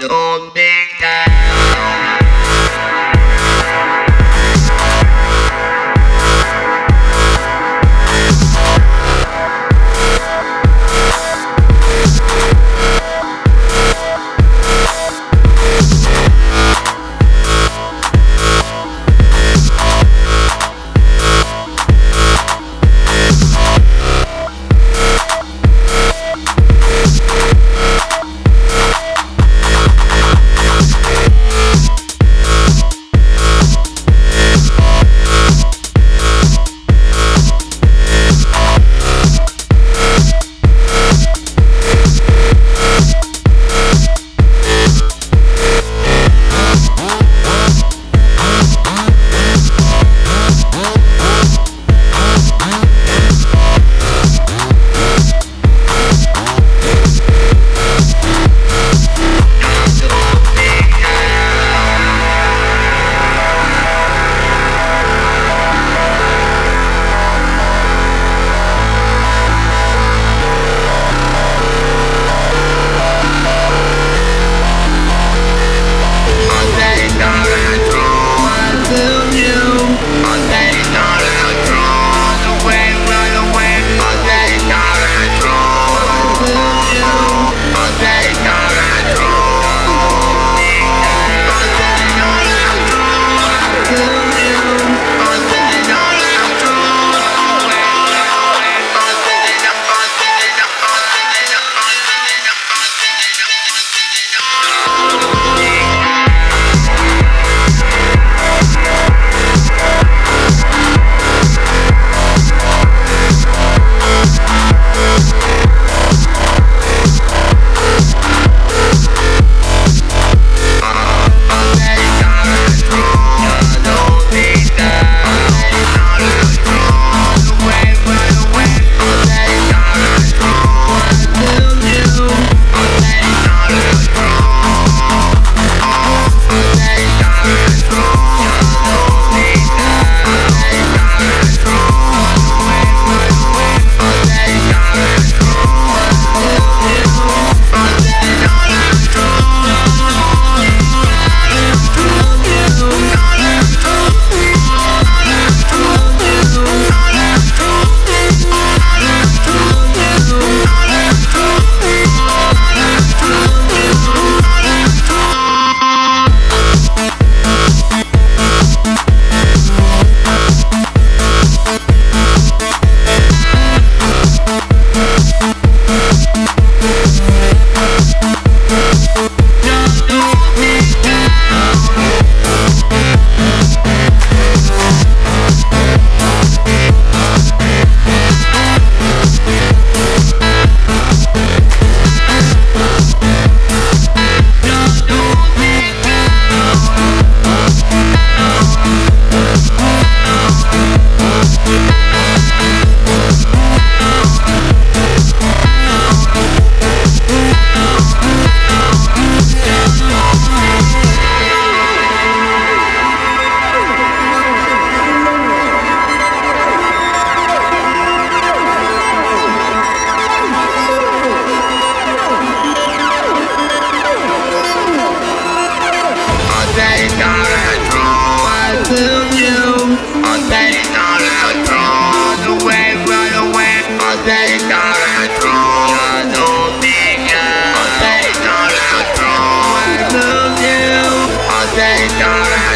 don't Take